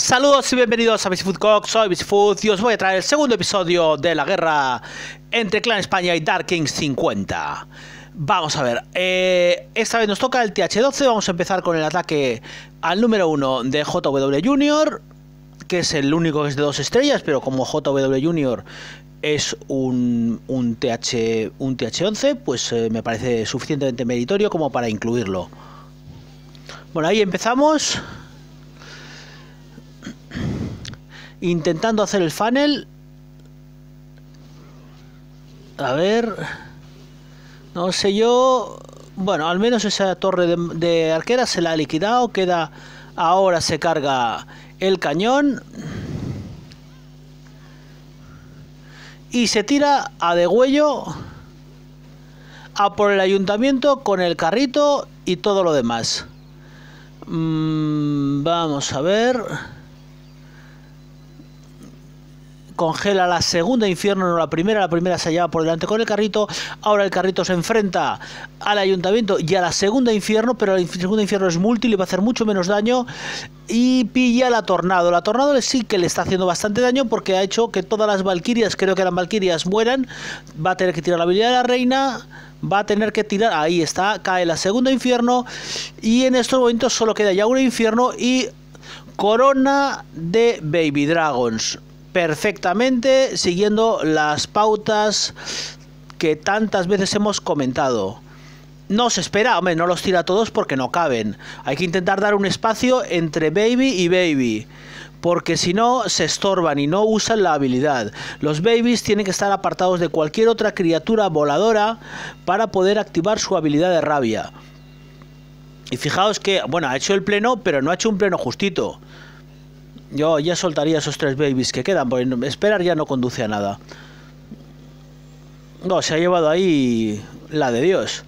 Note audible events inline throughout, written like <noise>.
Saludos y bienvenidos a Food Cock, soy Food y os voy a traer el segundo episodio de la guerra entre Clan España y Dark Kings 50. Vamos a ver, eh, esta vez nos toca el TH12, vamos a empezar con el ataque al número 1 de JW Junior, que es el único que es de dos estrellas, pero como JW Junior es un, un, TH, un TH11, pues eh, me parece suficientemente meritorio como para incluirlo. Bueno, ahí empezamos intentando hacer el funnel. A ver. No sé yo. Bueno, al menos esa torre de, arquera se la ha liquidado. Queda. Ahora se carga el cañón. Y se tira a degüello a por el ayuntamiento con el carrito y todo lo demás. Mm, vamos a ver congela la segunda infierno, no la primera. La primera se lleva por delante con el carrito. Ahora el carrito se enfrenta al ayuntamiento y a la segunda infierno, pero la segunda infierno es multi, le va a hacer mucho menos daño. Y pilla la tornado. La tornado sí que le está haciendo bastante daño porque ha hecho que todas las valquirias, creo que eran valquirias, mueran. Va a tener que tirar la habilidad de la reina va a tener que tirar, ahí está, cae la segunda infierno y en estos momentos solo queda ya una infierno y corona de Baby Dragons perfectamente siguiendo las pautas que tantas veces hemos comentado. No se espera, hombre, no los tira todos porque no caben. Hay que intentar dar un espacio entre baby y baby. Porque si no, se estorban y no usan la habilidad. Los babies tienen que estar apartados de cualquier otra criatura voladora para poder activar su habilidad de rabia. Y fijaos que, bueno, ha hecho el pleno, pero no ha hecho un pleno justito. Yo ya soltaría esos tres babies que quedan, porque esperar ya no conduce a nada. No, se ha llevado ahí la de Dios.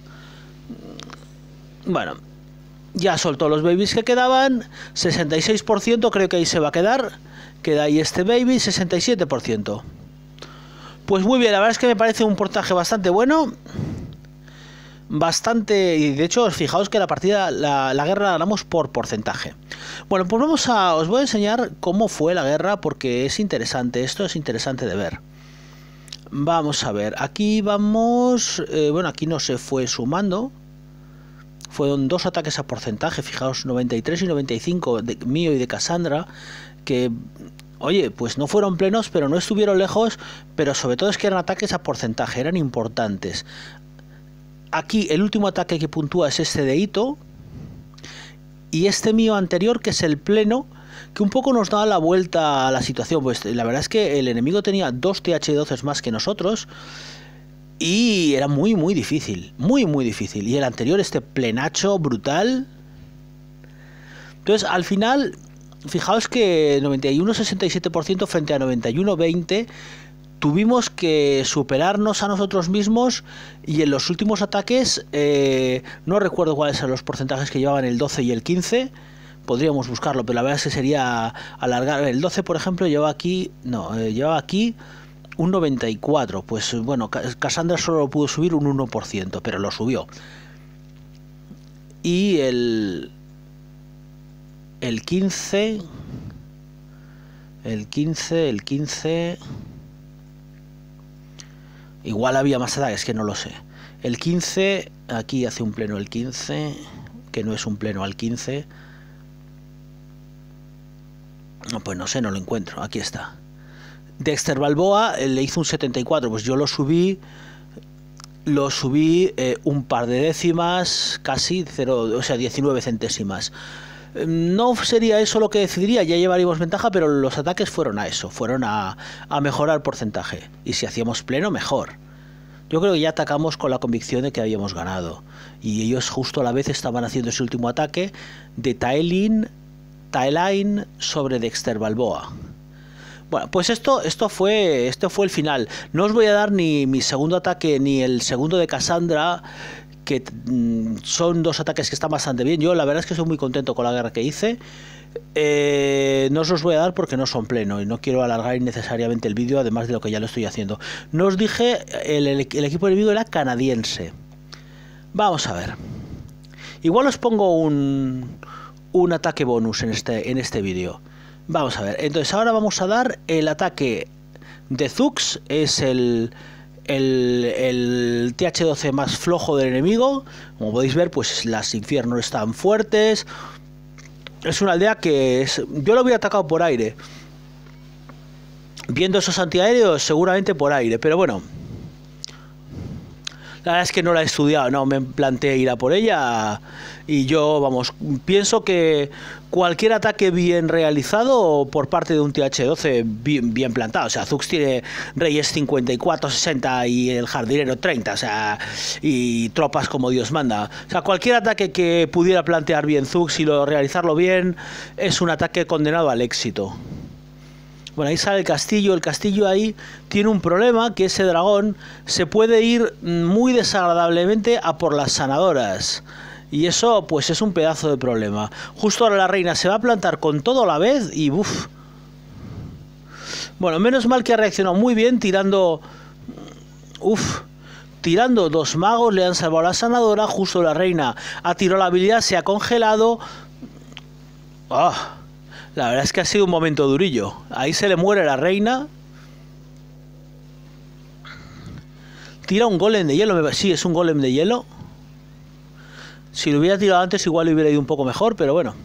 Bueno, ya soltó los babies que quedaban. 66% creo que ahí se va a quedar. Queda ahí este baby, 67%. Pues muy bien, la verdad es que me parece un portaje bastante bueno bastante. Y de hecho, fijaos que la partida, la, guerra la ganamos por porcentaje. Bueno, pues vamos a. Os voy a enseñar cómo fue la guerra porque es interesante. Esto es interesante de ver. Vamos a ver. Aquí vamos. Eh, bueno, aquí no se fue sumando. Fueron dos ataques a porcentaje. Fijaos, 93 y 95 de mío y de Cassandra. Que oye, pues no fueron plenos, pero no estuvieron lejos, pero sobre todo es que eran ataques a porcentaje, eran importantes aquí el último ataque que puntúa es este de Ito. Y este mío anterior, que es el pleno, que un poco nos da la vuelta a la situación. Pues la verdad es que el enemigo tenía dos TH12 más que nosotros. Y era muy, muy difícil. Muy, muy difícil. Y el anterior, este plenacho brutal. Entonces, al final, fijaos que 91-67% frente a 91-20 tuvimos que superarnos a nosotros mismos y en los últimos ataques, eh, no recuerdo cuáles eran los porcentajes que llevaban el 12 y el 15, podríamos buscarlo, pero la verdad es que sería alargar. El 12, por ejemplo, lleva aquí, no, eh, lleva aquí un 94, pues bueno, Cassandra solo pudo subir un 1%, pero lo subió. Y el, el 15, el 15, el 15... Igual había más ataques, que no lo sé. El 15, aquí hace un pleno el 15, que no es un pleno al 15. No, pues no sé, no lo encuentro. Aquí está. Dexter Balboa eh, le hizo un 74, pues yo lo subí lo subí eh, un par de décimas, casi 0, o sea, 19 centésimas. No sería eso lo que decidiría, ya llevaríamos ventaja, pero los ataques fueron a eso, fueron a, mejorar porcentaje. Y si hacíamos pleno, mejor. Yo creo que ya atacamos con la convicción de que habíamos ganado. Y ellos justo a la vez estaban haciendo ese último ataque de Taelin, Taeline sobre Dexter Balboa. Bueno, pues esto, esto, fue, esto fue el final. No os voy a dar ni mi segundo ataque ni el segundo de Cassandra, que mm, son dos ataques que están bastante bien. Yo la verdad es que estoy muy contento con la guerra que hice. Eh, no os los voy a dar porque no son pleno y no quiero alargar innecesariamente el vídeo, además de lo que ya lo estoy haciendo. No os dije, el, el, el equipo enemigo era canadiense. Vamos a ver. Igual os pongo un, un ataque bonus en este, en este vídeo. Vamos a ver, entonces ahora vamos a dar el ataque de Zux, es el, el, el TH12 más flojo del enemigo. Como podéis ver, pues las infiernos están fuertes. Es una aldea que yo lo había atacado por aire. Viendo esos antiaéreos, seguramente por aire, pero bueno, la verdad es que no la he estudiado, no me planteé ir a por ella y yo, vamos, pienso que cualquier ataque bien realizado por parte de un TH12 bien, plantado, o sea, Zux tiene Reyes 54, 60 y el jardinero 30, o sea, y tropas como Dios manda. O sea, cualquier ataque que pudiera plantear bien Zux y lo, realizarlo bien es un ataque condenado al éxito. Bueno, ahí sale el castillo. El castillo ahí tiene un problema, que ese dragón se puede ir muy desagradablemente a por las sanadoras. Y eso, pues, es un pedazo de problema. Justo ahora la reina se va a plantar con todo a la vez y uff. Bueno, menos mal que ha reaccionado muy bien tirando... Uff. Tirando dos magos, le han salvado la sanadora. Justo la reina ha tirado la habilidad, se ha congelado. ¡Ah! La verdad es que ha sido un momento durillo. Ahí se le muere la reina. Tira un golem de hielo. Sí, es un golem de hielo. Si lo hubiera tirado antes igual le hubiera ido un poco mejor, pero bueno.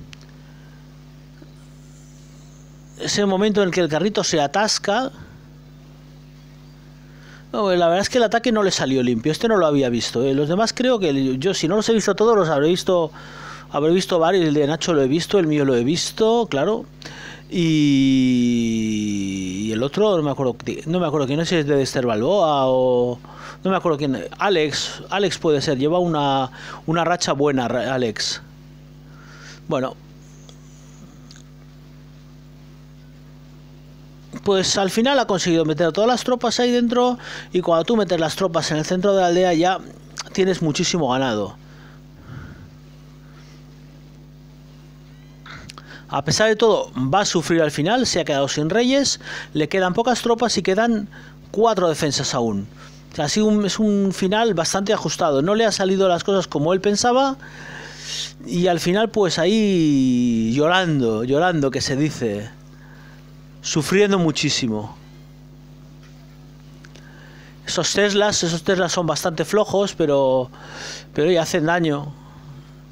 Ese momento en el que el carrito se atasca. La verdad es que el ataque no le salió limpio. Este no lo había visto. ¿eh? Los demás creo que yo, si no los he visto todos, los habré visto Habré visto varios, el de Nacho lo he visto, el mío lo he visto, claro. Y, el otro no me acuerdo, no me acuerdo quién es, si es de Esther Balboa o no me acuerdo quién. Alex, Alex puede ser, lleva una, una racha buena, Alex. Bueno, pues al final ha conseguido meter todas las tropas ahí dentro y cuando tú metes las tropas en el centro de la aldea ya tienes muchísimo ganado. A pesar de todo, va a sufrir al final, se ha quedado sin reyes, le quedan pocas tropas y quedan cuatro defensas aún. Así es un final bastante ajustado. No le ha salido las cosas como él pensaba. Y al final, pues ahí llorando, llorando, que se dice. Sufriendo muchísimo. Esos Teslas, esos Teslas son bastante flojos, pero, pero ya hacen daño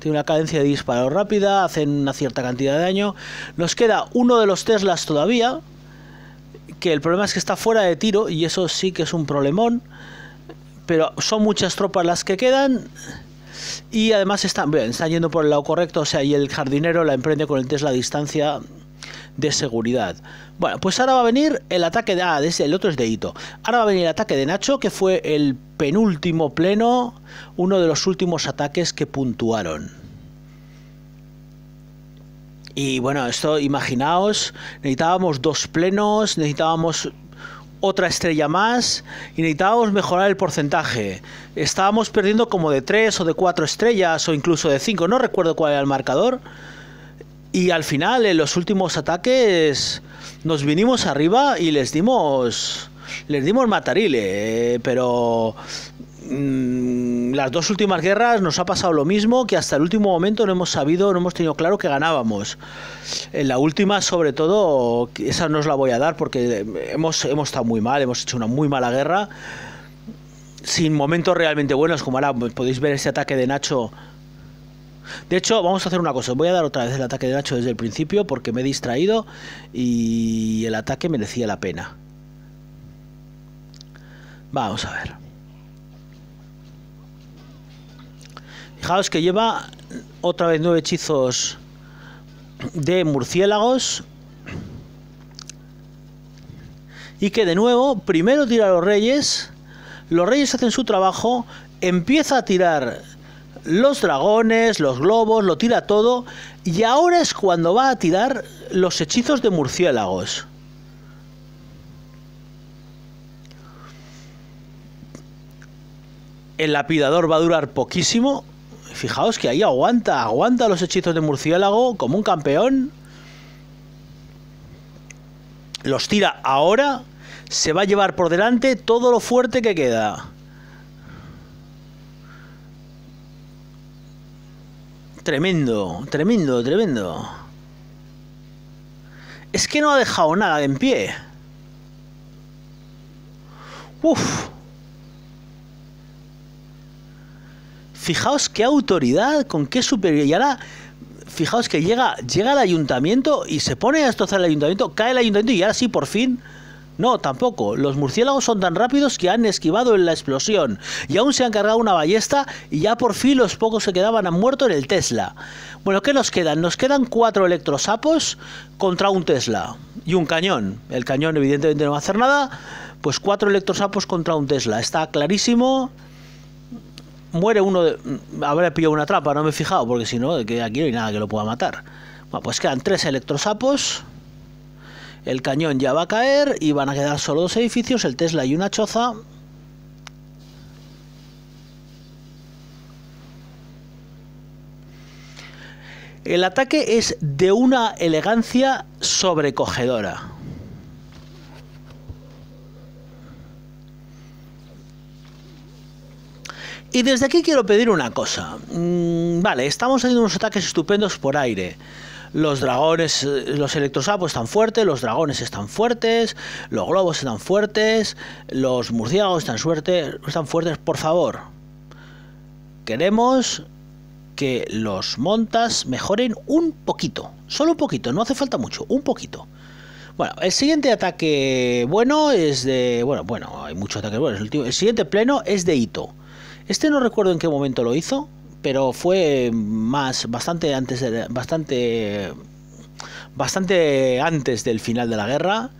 una cadencia de disparo rápida, hacen una cierta cantidad de daño. Nos queda uno de los Teslas todavía, que el problema es que está fuera de tiro y eso sí que es un problemón. Pero son muchas tropas las que quedan. Y además están, están yendo por el lado correcto, o sea, y el jardinero la emprende con el Tesla a distancia de seguridad. Bueno, pues ahora va a venir el ataque de... Ah, el otro es de Ito. Ahora va a venir el ataque de Nacho, que fue el penúltimo pleno, uno de los últimos ataques que puntuaron. Y bueno, esto, imaginaos, necesitábamos dos plenos, necesitábamos otra estrella más y necesitábamos mejorar el porcentaje. Estábamos perdiendo como de tres o de cuatro estrellas o incluso de cinco, no recuerdo cuál era el marcador. Y al final, en los últimos ataques, nos vinimos arriba y les dimos. Les dimos matarile, eh, pero mm, las dos últimas guerras nos ha pasado lo mismo, que hasta el último momento no hemos sabido, no hemos tenido claro que ganábamos. En la última, sobre todo, esa no os la voy a dar porque hemos, hemos estado muy mal, hemos hecho una muy mala guerra, sin momentos realmente buenos, como ahora podéis ver ese ataque de Nacho de hecho, vamos a hacer una cosa. Voy a dar otra vez el ataque de Nacho desde el principio porque me he distraído y el ataque merecía la pena. Vamos a ver. Fijaos que lleva otra vez nueve hechizos de murciélagos. Y que de nuevo, primero tira a los reyes. Los reyes hacen su trabajo. Empieza a tirar los dragones, los globos, lo tira todo. Y ahora es cuando va a tirar los hechizos de murciélagos. El lapidador va a durar poquísimo. Fijaos que ahí aguanta, aguanta los hechizos de murciélago como un campeón. Los tira ahora. Se va a llevar por delante todo lo fuerte que queda. Tremendo, tremendo, tremendo. Es que no ha dejado nada en pie. Uf. Fijaos qué autoridad, con qué superioridad. Y ahora, fijaos que llega, llega al ayuntamiento y se pone a destrozar el ayuntamiento, cae el ayuntamiento y ahora sí, por fin. No, tampoco. Los murciélagos son tan rápidos que han esquivado en la explosión. Y aún se han cargado una ballesta y ya por fin los pocos que quedaban han muerto en el Tesla. Bueno, ¿qué nos quedan? Nos quedan cuatro electrosapos contra un Tesla. Y un cañón. El cañón evidentemente no va a hacer nada. Pues cuatro electrosapos contra un Tesla. Está clarísimo muere uno de... Habré pillado una trampa, no me he fijado, porque si no, aquí no hay nada que lo pueda matar. Bueno, pues quedan tres electrosapos. El cañón ya va a caer y van a quedar solo dos edificios, el Tesla y una choza. El ataque es de una elegancia sobrecogedora. Y desde aquí quiero pedir una cosa. Mm, vale, estamos haciendo unos ataques estupendos por aire. Los dragones, eh, los electrosapos están fuertes, los dragones están fuertes, los globos están fuertes, los murciélagos están, están fuertes. Por favor, queremos que los montas mejoren un poquito, solo un poquito, no hace falta mucho, un poquito. Bueno, el siguiente ataque bueno es de. Bueno, bueno, hay muchos ataques buenos. El, el siguiente pleno es de Ito. Este no recuerdo en qué momento lo hizo, pero fue más bastante antes bastante bastante antes del final de la guerra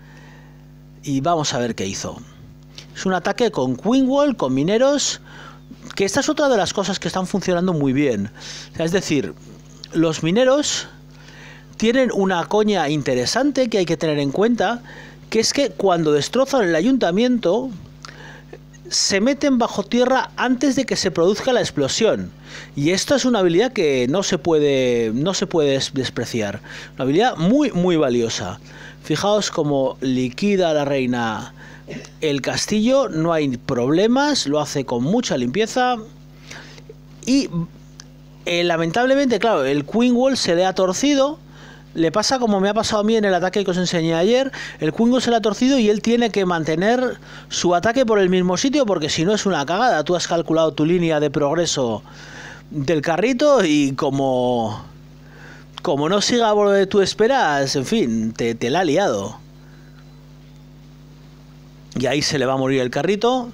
y vamos a ver qué hizo. Es un ataque con Queenwall, con mineros, que esta es otra de las cosas que están funcionando muy bien. Es decir, los mineros tienen una coña interesante que hay que tener en cuenta, que es que cuando destrozan el ayuntamiento, se meten bajo tierra antes de que se produzca la explosión. Y esto es una habilidad que no se puede, no se puede despreciar. Una habilidad muy, muy valiosa. Fijaos cómo liquida la reina el castillo, no hay problemas, lo hace con mucha limpieza. Y eh, lamentablemente, claro, el Queen Wall se le ha torcido le pasa como me ha pasado a mí en el ataque que os enseñé ayer. El Quingo se le ha torcido y él tiene que mantener su ataque por el mismo sitio porque si no es una cagada. Tú has calculado tu línea de progreso del carrito y como, como no siga por que tú esperas, en fin, te, te la ha liado. Y ahí se le va a morir el carrito.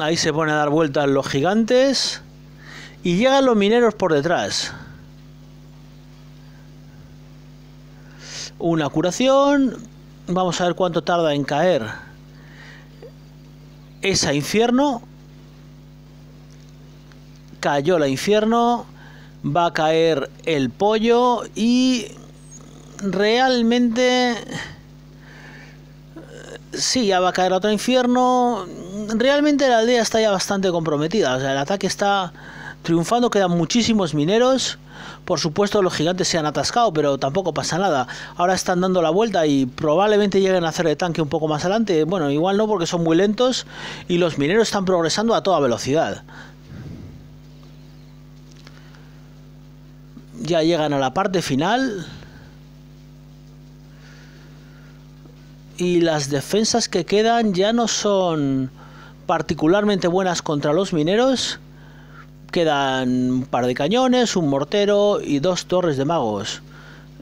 Ahí se pone a dar vueltas los gigantes. Y llegan los mineros por detrás. Una curación. Vamos a ver cuánto tarda en caer esa infierno. Cayó la infierno. Va a caer el pollo y realmente... Sí, ya va a caer otro infierno. Realmente la aldea está ya bastante comprometida. O sea, el ataque está triunfando. Quedan muchísimos mineros. Por supuesto los gigantes se han atascado, pero tampoco pasa nada. Ahora están dando la vuelta y probablemente lleguen a hacer el tanque un poco más adelante. Bueno, igual no porque son muy lentos y los mineros están progresando a toda velocidad. Ya llegan a la parte final. Y las defensas que quedan ya no son particularmente buenas contra los mineros quedan un par de cañones, un mortero y dos torres de magos.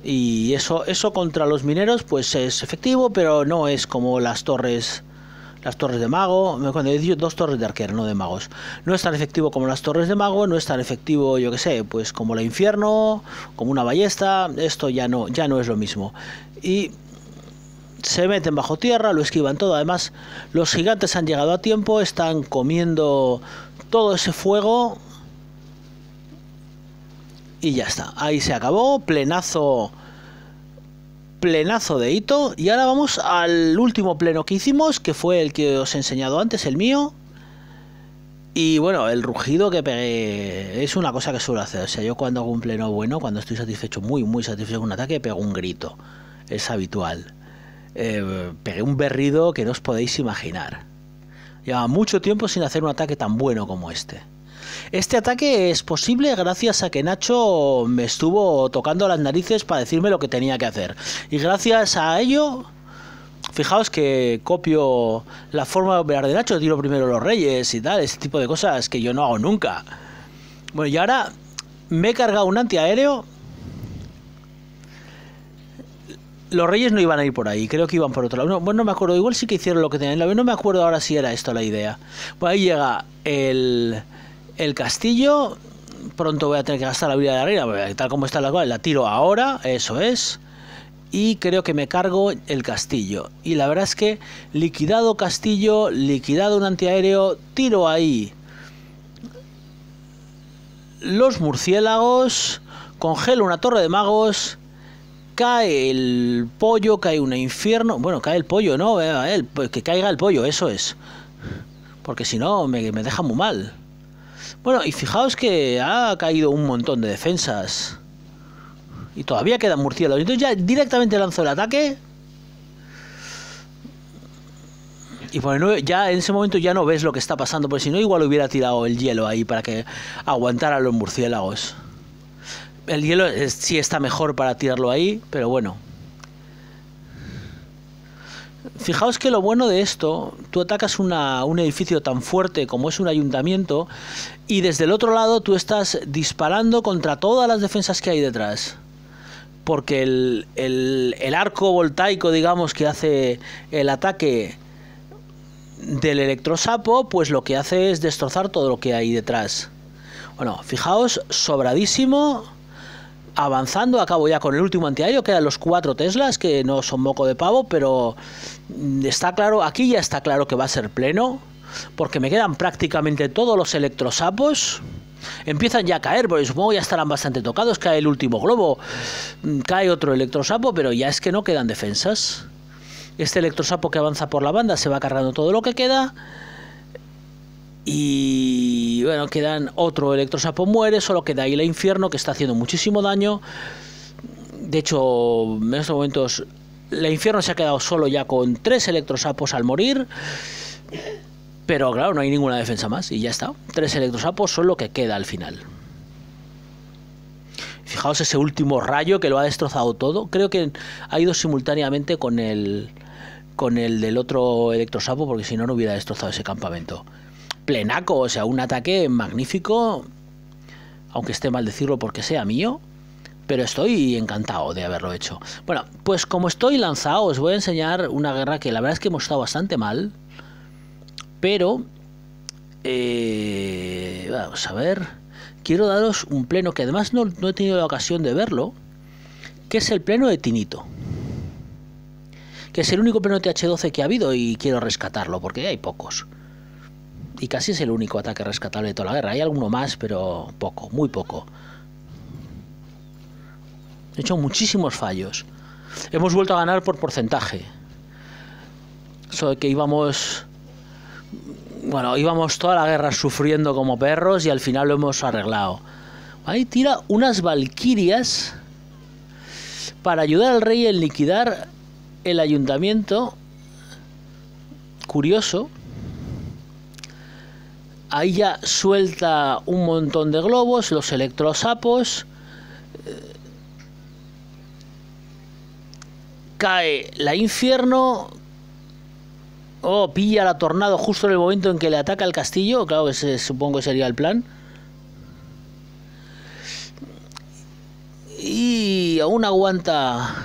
Y eso, eso contra los mineros pues es efectivo, pero no es como las torres las torres de mago, cuando he dos torres de arquero, no de magos. No es tan efectivo como las torres de mago, no es tan efectivo, yo que sé, pues como la infierno, como una ballesta, esto ya no, ya no es lo mismo. Y se meten bajo tierra, lo esquivan todo. Además, los gigantes han llegado a tiempo, están comiendo todo ese fuego y ya está. Ahí se acabó, plenazo plenazo de hito y ahora vamos al último pleno que hicimos, que fue el que os he enseñado antes, el mío. Y bueno, el rugido que pegué es una cosa que suelo hacer. O sea, yo cuando hago un pleno bueno, cuando estoy satisfecho, muy, muy satisfecho con un ataque, pego un grito. Es habitual. Eh, pegué un berrido que no os podéis imaginar. Lleva mucho tiempo sin hacer un ataque tan bueno como este. Este ataque es posible gracias a que Nacho me estuvo tocando las narices para decirme lo que tenía que hacer. Y gracias a ello, fijaos que copio la forma de operar de Nacho, tiro primero los reyes y tal, ese tipo de cosas que yo no hago nunca. Bueno, y ahora me he cargado un antiaéreo los reyes no iban a ir por ahí, creo que iban por otro lado. bueno, no me acuerdo, igual sí que hicieron lo que tenían. No me acuerdo ahora si era esto la idea. Pues ahí llega el, el castillo. Pronto voy a tener que gastar la vida de la reina, tal como está la cosa, la tiro ahora, eso es. Y creo que me cargo el castillo. Y la verdad es que liquidado castillo, liquidado un antiaéreo, tiro ahí los murciélagos, congelo una torre de magos cae el pollo, cae un infierno. Bueno, cae el pollo, ¿no? él, pues que caiga el pollo, eso es. Porque si no, me, me deja muy mal. Bueno, y fijaos que ha caído un montón de defensas. Y todavía quedan murciélagos. Entonces ya directamente lanzo el ataque. Y bueno, ya en ese momento ya no ves lo que está pasando, porque si no, igual hubiera tirado el hielo ahí para que aguantara los murciélagos. El hielo sí está mejor para tirarlo ahí, pero bueno. Fijaos que lo bueno de esto, tú atacas una, un edificio tan fuerte como es un ayuntamiento y desde el otro lado tú estás disparando contra todas las defensas que hay detrás. Porque el, arco voltaico, digamos, que hace el ataque del electrosapo, pues lo que hace es destrozar todo lo que hay detrás. Bueno, fijaos, sobradísimo avanzando, acabo ya con el último antiaéreo, quedan los cuatro Teslas, que no son moco de pavo, pero mm, está claro, aquí ya está claro que va a ser pleno, porque me quedan prácticamente todos los electrosapos. Empiezan ya a caer, porque ya estarán bastante tocados, cae el último globo, mm, cae otro electrosapo, pero ya es que no quedan defensas. Este electrosapo que avanza por la banda se va cargando todo lo que queda y bueno, quedan otro electrosapo muere, solo queda ahí el infierno que está haciendo muchísimo daño. De hecho, en estos momentos el infierno se ha quedado solo ya con tres electrosapos al morir. Pero claro, no hay ninguna defensa más y ya está. Tres electrosapos son lo que queda al final. Fijaos ese último rayo que lo ha destrozado todo. Creo que ha ido simultáneamente con el con el del otro electrosapo porque si no no hubiera destrozado ese campamento plenaco, o sea, un ataque magnífico, aunque esté mal decirlo porque sea mío, pero estoy encantado de haberlo hecho. Bueno, pues como estoy lanzado, os voy a enseñar una guerra que la verdad es que hemos estado bastante mal, pero... Eh, vamos a ver, quiero daros un pleno que además no, no he tenido la ocasión de verlo, que es el pleno de Tinito que es el único pleno TH12 que ha habido y quiero rescatarlo porque hay pocos y casi es el único ataque rescatable de toda la guerra. Hay alguno más, pero poco, muy poco. He hecho muchísimos fallos. Hemos vuelto a ganar por porcentaje. Eso que íbamos. Bueno, íbamos toda la guerra sufriendo como perros y al final lo hemos arreglado. Ahí tira unas valquirias para ayudar al rey en liquidar el ayuntamiento. Curioso, ahí ya suelta un montón de globos, los electrosapos. cae la infierno. Oh, pilla la tornado justo en el momento en que le ataca el castillo. Claro, ese supongo que sería el plan. Y aún aguanta.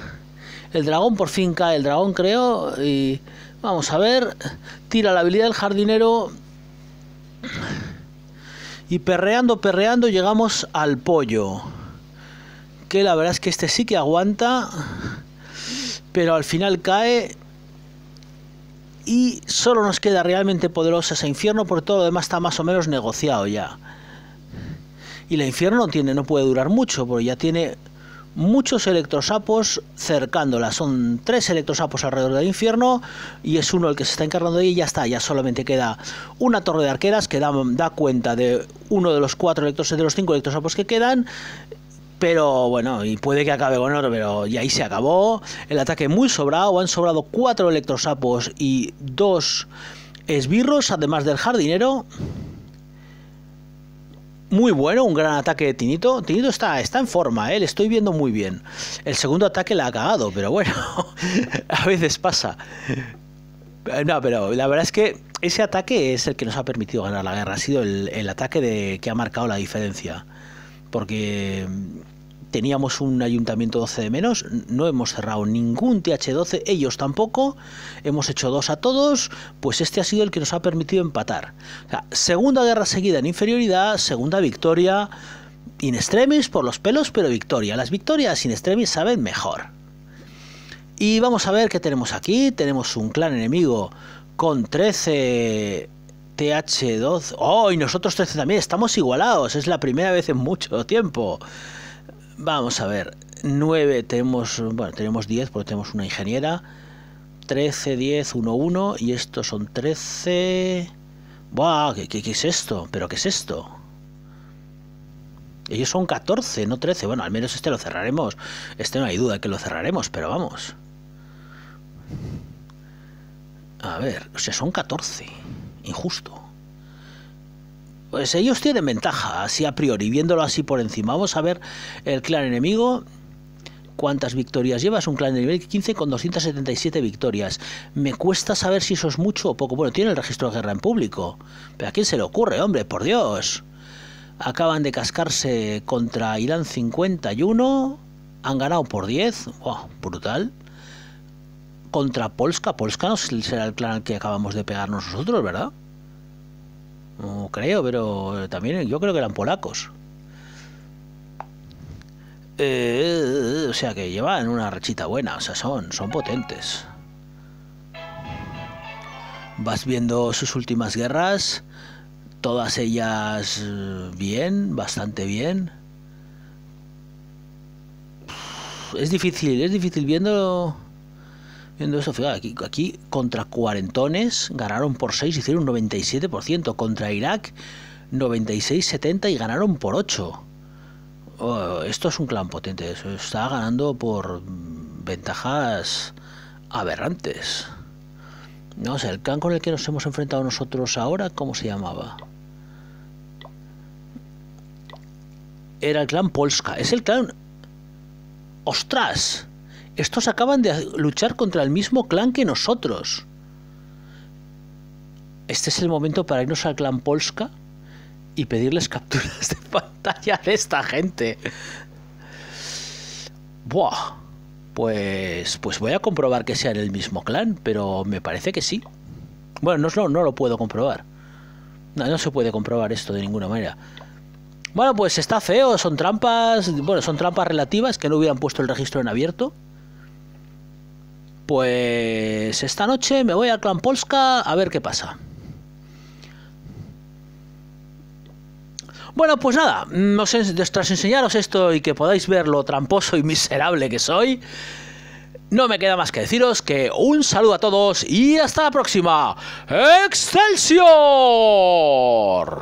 El dragón por fin cae. El dragón creo. Y vamos a ver. Tira la habilidad del jardinero y perreando, perreando llegamos al pollo. Que la verdad es que este sí que aguanta. Pero al final cae. Y solo nos queda realmente poderosa ese infierno. Porque todo lo demás está más o menos negociado ya. Y la infierno no tiene, no puede durar mucho. Porque ya tiene muchos electrosapos cercándola. Son tres electrosapos alrededor del infierno y es uno el que se está encargando de ella y ya está. Ya solamente queda una torre de arqueras que da, da cuenta de uno de los cuatro electros, de los cinco electrosapos que quedan. Pero bueno, y puede que acabe con otro, pero y ahí se acabó. El ataque muy sobrado, han sobrado cuatro electrosapos y dos esbirros, además del jardinero. Muy bueno, un gran ataque de Tinito. Tinito está, está en forma, ¿eh? le estoy viendo muy bien. El segundo ataque la ha cagado, pero bueno, <laughs> a veces pasa. No, pero la verdad es que ese ataque es el que nos ha permitido ganar la guerra. Ha sido el, ataque de, que ha marcado la diferencia. Porque teníamos un ayuntamiento 12 de menos, no hemos cerrado ningún TH12, ellos tampoco, hemos hecho dos a todos, pues este ha sido el que nos ha permitido empatar. segunda guerra seguida en inferioridad, segunda victoria in extremis por los pelos, pero victoria. Las victorias in extremis saben mejor. Y vamos a ver qué tenemos aquí. Tenemos un clan enemigo con 13 TH12. ¡Oh! Y nosotros 13 también. Estamos igualados. Es la primera vez en mucho tiempo. Vamos a ver. 9 tenemos, bueno, tenemos 10 porque tenemos una ingeniera. 13, 10, 1, 1. Y estos son 13. ¡Buah! ¿qué, qué, es esto? ¿Pero qué es esto? Ellos son 14, no 13. Bueno, al menos este lo cerraremos. Este no hay duda que lo cerraremos, pero vamos. A ver, o sea, son 14. Injusto. Pues ellos tienen ventaja, así a priori, viéndolo así por encima. Vamos a ver el clan enemigo. ¿Cuántas victorias lleva? Es un clan de nivel 15 con 277 victorias. Me cuesta saber si eso es mucho o poco. Bueno, tiene el registro de guerra en público. Pero ¿a quién se le ocurre, hombre? Por Dios. Acaban de cascarse contra Irán 51. Han ganado por 10. Wow, brutal. Contra Polska. Polska no será el clan que acabamos de pegarnos nosotros, ¿verdad? Creo, pero también yo creo que eran polacos. Eh, o sea que llevan una rachita buena, o sea, son, son potentes. Vas viendo sus últimas guerras, todas ellas bien, bastante bien. Es difícil, es difícil viendo Viendo eso, fíjate, aquí, contra cuarentones ganaron por 6, hicieron un 97%. Contra Irak, 96-70 y ganaron por 8. esto es un clan potente, está ganando por ventajas aberrantes. No sé, el clan con el que nos hemos enfrentado nosotros ahora, ¿cómo se llamaba? Era el clan Polska. Es el clan... ¡Ostras! Estos acaban de luchar contra el mismo clan que nosotros. Este es el momento para irnos al clan Polska y pedirles <laughs> capturas de pantalla de esta gente. Buah. Pues, pues voy a comprobar que sean el mismo clan, pero me parece que sí. Bueno, no, no lo puedo comprobar. No, no se puede comprobar esto de ninguna manera. Bueno, pues está feo, son trampas, bueno, son trampas relativas que no hubieran puesto el registro en abierto. Pues esta noche me voy a Clan Polska a ver qué pasa. Bueno, pues nada, tras enseñaros esto y que podáis ver lo tramposo y miserable que soy, no me queda más que deciros que un saludo a todos y hasta la próxima. ¡Excelsior!